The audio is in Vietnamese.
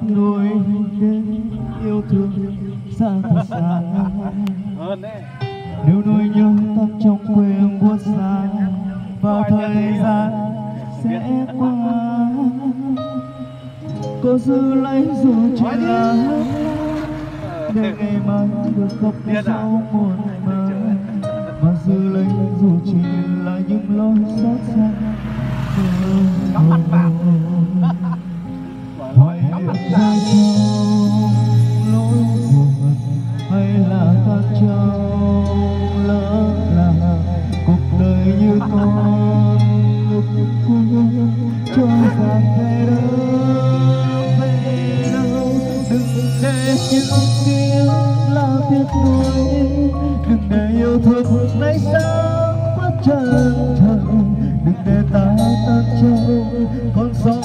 đến yêu thương xa thật xa. Nếu nỗi nhớ tâm trong quê hương buốt xa và thời gian sẽ qua. Cô giữ lấy dù chỉ là để ngày mai được gặp Điên à? sau muôn mơ và giữ lấy dù chỉ là những lối xót xa đời như con cho rằng về đâu về đâu đừng để những tiếng là tiếc nuối đừng để yêu thương nay xa mất chân thành, đừng để ta tan trôi con sóng